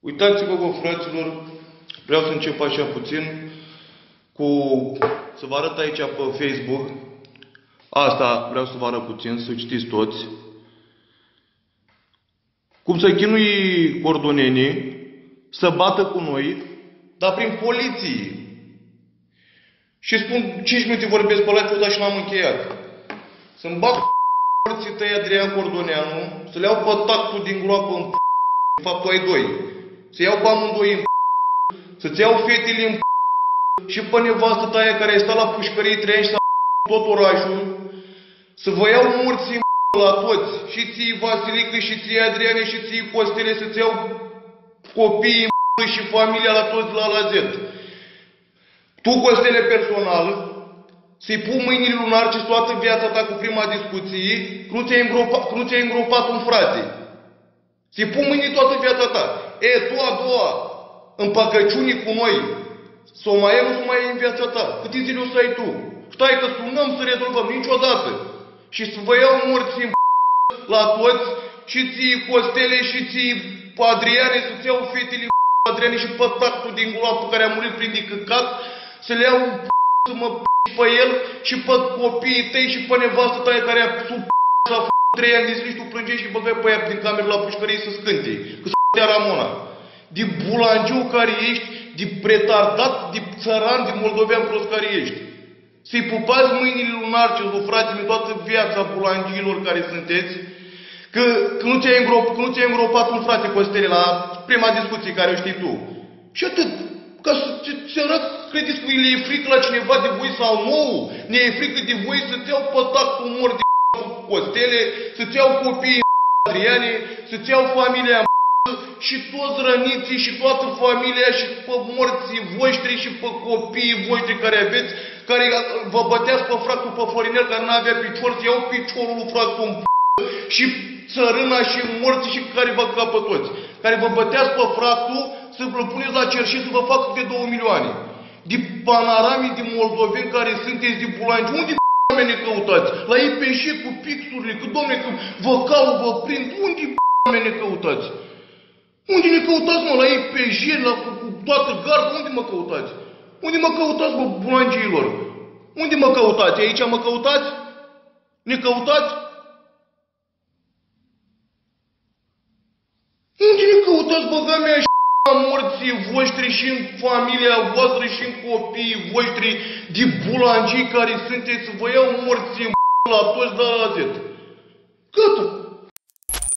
Uitați-vă, vă, fraților, vreau să încep așa puțin cu... să vă arăt aici pe Facebook. Asta vreau să vă arăt puțin, să citiți toți. Cum să chinui cordonenii să bată cu noi, dar prin poliție. Și spun 5 minute vorbesc pe live și l-am încheiat. Să-mi bag morții tăi Adrian Cordoneanu, să le iau pe tactul din groapă în de fapt tu ai doi. Să iau pe amândoi în să-ți iau fetele în și pe nevastă ta aia care ai stat la pușcărie trei ani și s-a tot orașul, să vă iau morții în la toți, și ții Vasilică, și ții Adriane, și ții Costele, să-ți iau copiii în și familia la toți la la Z. Tu, Costele personal, să-i pun mâinile lunar și toată viața ta cu prima discuție, că nu ți-ai îngropat, îngropat un frate. Să-i pun mâinile toată viața ta. E, tu a doua, în păcăciunii cu noi, să o mai ai, nu să mai ai în viața ta. Câte zile o să ai tu? Stai că sunăm să rezolvăm niciodată. Și să vă iau morți în la toți și ții Costele și ții Adriane, să-ți iau fetele Adriane și pe tactul din pe care a murit prin dicăcat, să le iau să mă pe el și pe copiii tăi și pe nevastă ta care a sub s-a făcut trei ani de zile și tu plângeai și băgai pe ea din cameră la pușcărie să scânte. Că s-a Ramona. De bulangiu care ești, de pretardat, de țăran, de moldovean prost care ești. Să-i pupați mâinile lunar ce frate mi toată viața bulangiilor care sunteți, că, că nu ți-ai îngrop, ți îngropat un frate Costele la prima discuție care o știi tu. Și atât. Ca să se arăt, credeți că le e frică la cineva de voi sau nu? Ne e frică de voi să-ți iau pătac cu mor de Costele, să-ți iau copiii Adriane, să-ți iau familia și toți răniții și toată familia și pe morții voștri și pe copiii voștri care aveți, care vă băteați pe fractul pe Florinel care nu avea picior, să iau piciorul lui fractul în și țărâna și morții și care vă capă toți. Care vă băteați pe fractul să vă puneți la cer și să vă facă de două milioane. De panoramii de moldoveni care sunteți de bulanci. Unde ne căutați? La ei pe cu pixurile, că domne, că vă caut, vă prind. Unde ne căutați? Unde ne căutați, mă? La ei pe la, cu, cu toată garda, unde mă căutați? Unde mă căutați, mă, bulancilor? Unde mă căutați? Aici mă căutați? Ne căutați? Unde ne căutați, băga mea, și morții voștri și în familia voastră și în copiii voștri de bulangii care sunteți, vă iau morții la toți de la Z. Gata,